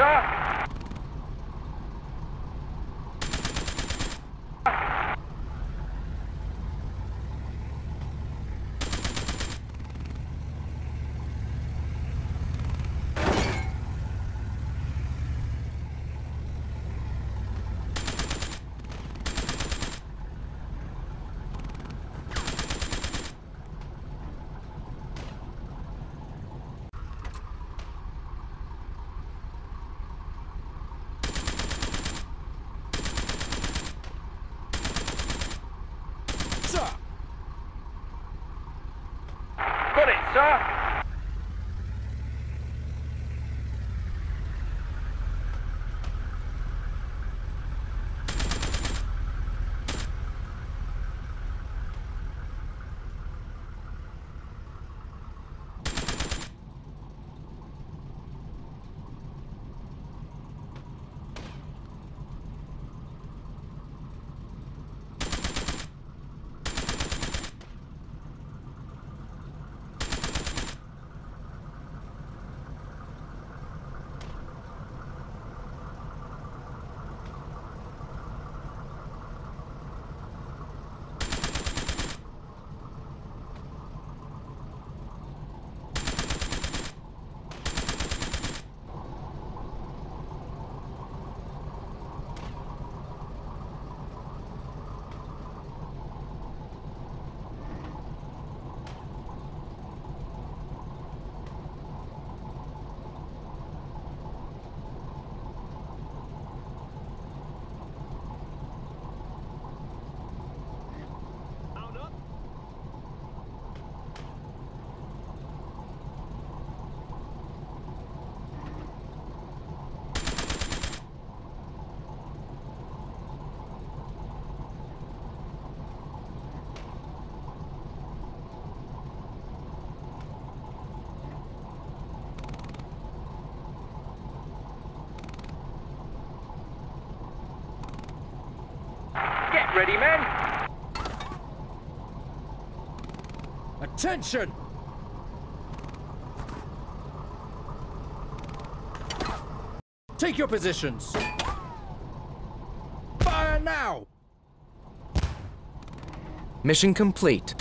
sir. Sir. Ready, men. Attention! Take your positions! Fire now! Mission complete.